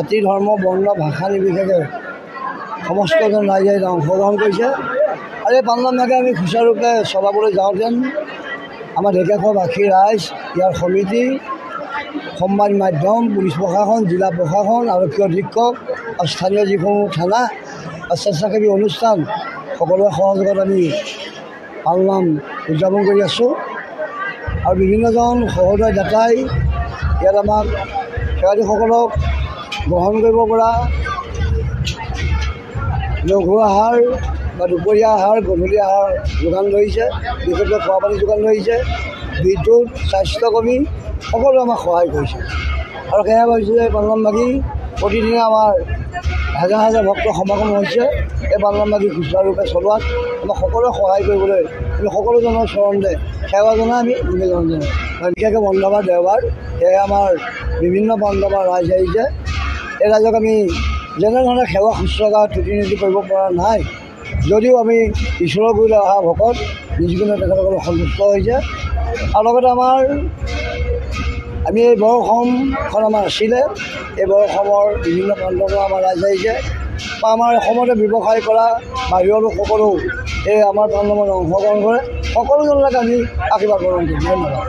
জাতি ধৰ্ম বৰ্ণ ভাষা নিৰ্বিশেষে সমস্তজন ৰাইজে অংশগ্ৰহণ কৰিছে। আৰু এই ভাগে আমি সুচাৰুৰূপে চলাবলৈ যাওঁতেন আমাৰ ঢেকীয়াখোৱাবাসী ৰাইজ ইয়াৰ সমিতি সংবাদ মাধ্যম পুলিচ প্ৰশাসন জিলা প্ৰশাসন আৰক্ষী অধীক্ষক আৰু স্থানীয় যিসমূহ থানা আৰু স্বেচ্ছাসেৱী অনুষ্ঠান সকলোৰে সহযোগত আমি পালনাম উদযাপন কৰি আছোঁ। আৰু বিভিন্নজন সহোদয় দাতাই ইয়াত আমাক সেৱাৰ্থীসকলক গ্ৰহণ কৰিব পৰা লঘু আহাৰ বা দুপৰীয়া আহাৰ গধূলি আহাৰ যোগান ধৰিছে বিশেষকৈ খোৱা পানী যোগান ধৰিছে বিদ্যুৎ স্বাস্থ্যকৰ্মী সকলোৱে আমাক সহায় কৰিছে। আৰু সেয়া ভাবিছোঁ যে এই পালনামবাগী প্ৰতিদিনে আমাৰ হাজাৰ হাজাৰ ভক্ত সমাগম হৈছে। এই পালনামবাগী সুচাৰুৰূপে চলোৱাত আমাক সকলোৱে সহায় কৰিবলৈ আমি সকলোজনৰ চৰণতে সেৱা জনাই আমি নিবেদন জনাওঁ। বিশেষকৈ বন্ধবাৰ দেওবাৰ সেয়ে আমাৰ বিভিন্ন বন্ধবাৰ ৰাইজ আহিছে ৰাইজক আমি যেনেধৰণে সেৱা শুশ্ৰূষা নীতি কৰিব পৰা নাই যদিও আমি ঈশ্বৰৰ গুৰিলৈ অহা ভকত নিজগুণে তেখেতসকলে সন্তুষ্ট হৈছে। আৰু লগতে আমাৰ আমি এই বৰ অসমখন আমাৰ আছিলে এই বৰ অসমৰ বিভিন্ন প্ৰান্তৰ পৰা আমাৰ ৰাইজ আহিছে। বা আমাৰ অসমতে ব্যৱসায় কৰা বাহিৰৰ লোকসকলেও এই আমাৰ প্ৰান্তমত অংশগ্ৰহণ কৰে। সকলোজনলৈকে আমি আশীৰ্বাদ গ্ৰহণ কৰিম ধন্যবাদ।